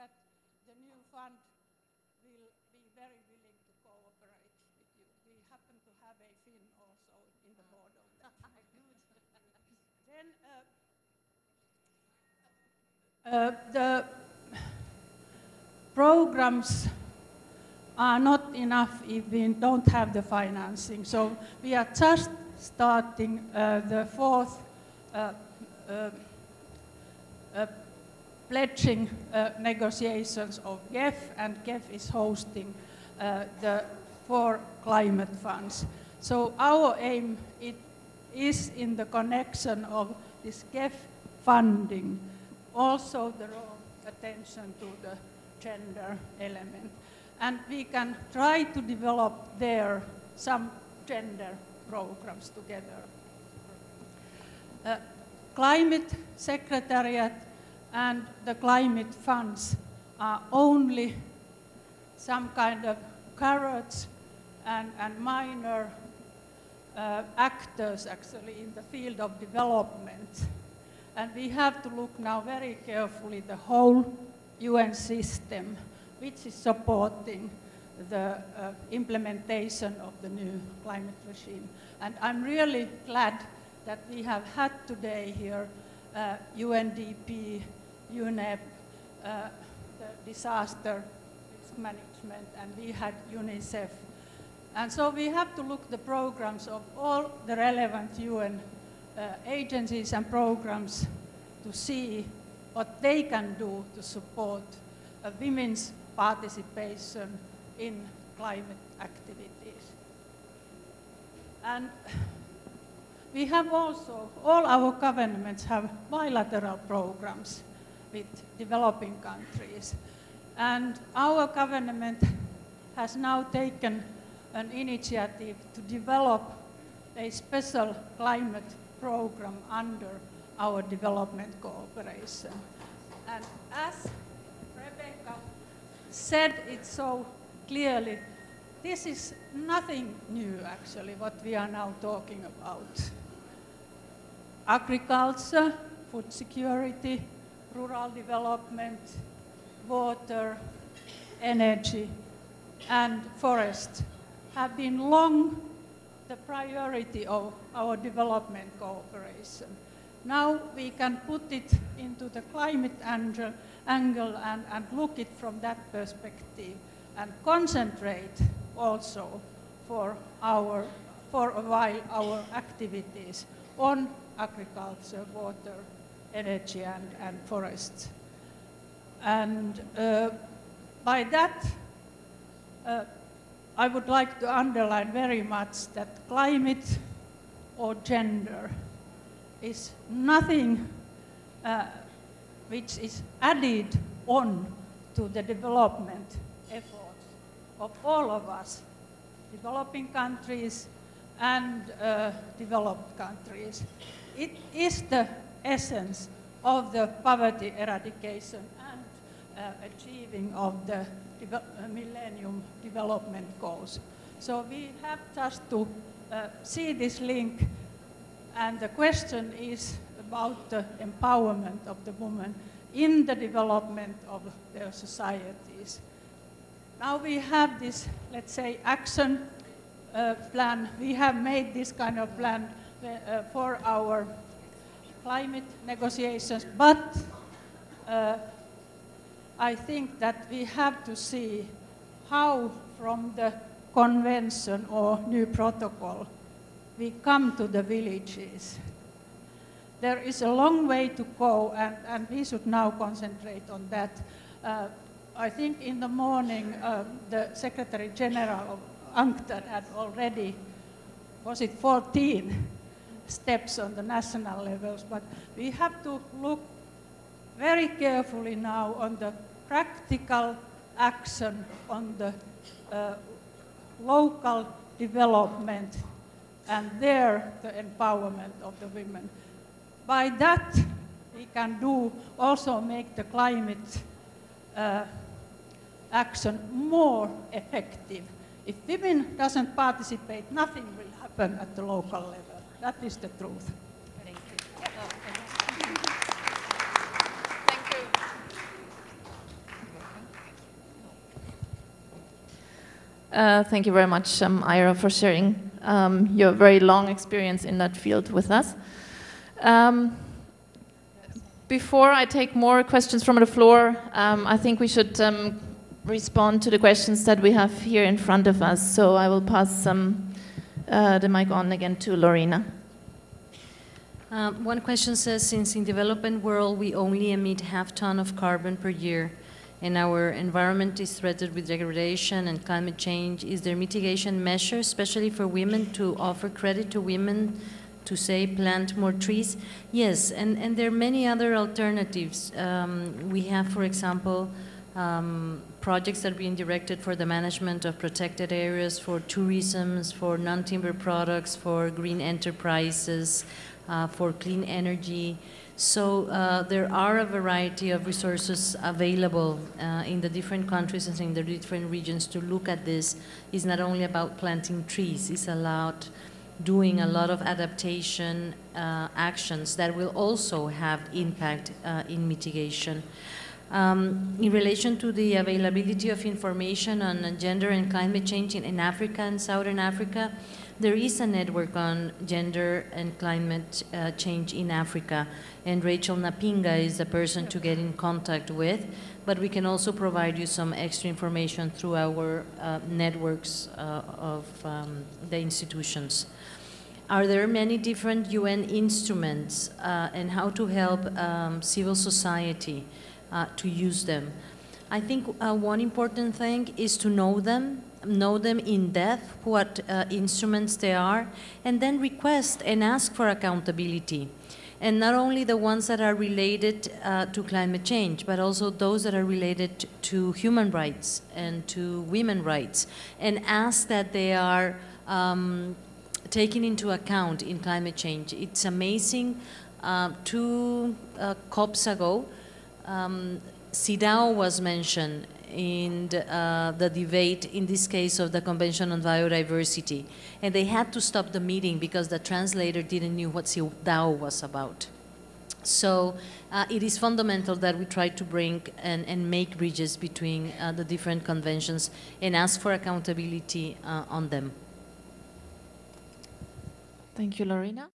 that the new fund will be very willing to cooperate with you. We happen to have a Finn also in the board of that. then uh, uh, the programs are not enough if we don't have the financing. So we are just starting uh, the fourth uh, uh, uh pledging uh, negotiations of GEF, and GEF is hosting uh, the four climate funds. So our aim it is in the connection of this GEF funding, also the attention to the gender element. And we can try to develop there some gender programs together. Uh, climate Secretariat and the climate funds are only some kind of carrots and, and minor uh, actors actually in the field of development. And we have to look now very carefully the whole UN system, which is supporting the uh, implementation of the new climate regime. And I'm really glad that we have had today here uh, UNDP, UNEP, uh, the disaster risk management, and we had UNICEF. And so we have to look the programs of all the relevant UN uh, agencies and programs to see what they can do to support uh, women's participation in climate activities. And we have also, all our governments have bilateral programs with developing countries. And our government has now taken an initiative to develop a special climate program under our development cooperation. And as Rebecca said it so clearly, this is nothing new actually, what we are now talking about. Agriculture, food security, rural development, water, energy, and forest have been long the priority of our development cooperation. Now we can put it into the climate angle, angle and, and look it from that perspective and concentrate also for, our, for a while our activities on agriculture, water, energy and, and forests. And uh, by that, uh, I would like to underline very much that climate or gender is nothing uh, which is added on to the development efforts of all of us, developing countries and uh, developed countries. It is the essence of the poverty eradication and uh, achieving of the uh, Millennium Development Goals. So we have just to uh, see this link and the question is about the empowerment of the woman in the development of their societies. Now we have this, let's say, action uh, plan. We have made this kind of plan uh, for our climate negotiations, but uh, I think that we have to see how from the convention or new protocol we come to the villages. There is a long way to go and, and we should now concentrate on that. Uh, I think in the morning uh, the Secretary General of UNCTAD had already, was it 14 steps on the national levels, but we have to look very carefully now on the practical action on the uh, local development and there the empowerment of the women. By that, we can do also make the climate uh, action more effective. If women doesn't participate, nothing will happen at the local level that is the truth. Thank you. Yeah. Oh, thank you. Thank you. Uh, thank you very much, um, Ira, for sharing um, your very long experience in that field with us. Um, before I take more questions from the floor, um, I think we should um, respond to the questions that we have here in front of us. So I will pass some uh, the mic on again to Lorena. Um, one question says, since in development world we only emit half ton of carbon per year, and our environment is threatened with degradation and climate change, is there mitigation measures, especially for women, to offer credit to women to say plant more trees? Yes, and, and there are many other alternatives. Um, we have, for example, um, projects that are being directed for the management of protected areas, for tourism, for non-timber products, for green enterprises, uh, for clean energy. So uh, there are a variety of resources available uh, in the different countries and in the different regions to look at this. It's not only about planting trees, it's about doing a lot of adaptation uh, actions that will also have impact uh, in mitigation. Um, in relation to the availability of information on gender and climate change in, in Africa and Southern Africa, there is a network on gender and climate uh, change in Africa, and Rachel Napinga is the person to get in contact with. But we can also provide you some extra information through our uh, networks uh, of um, the institutions. Are there many different UN instruments uh, and how to help um, civil society uh, to use them? I think uh, one important thing is to know them know them in depth, what uh, instruments they are, and then request and ask for accountability. And not only the ones that are related uh, to climate change, but also those that are related to human rights and to women rights, and ask that they are um, taken into account in climate change. It's amazing. Uh, two uh, COPs ago, um, CEDAW was mentioned in the, uh, the, debate, in this case of the Convention on Biodiversity. And they had to stop the meeting because the translator didn't know what CEDAW was about. So uh, it is fundamental that we try to bring and, and make bridges between uh, the different conventions and ask for accountability uh, on them. Thank you, Lorena.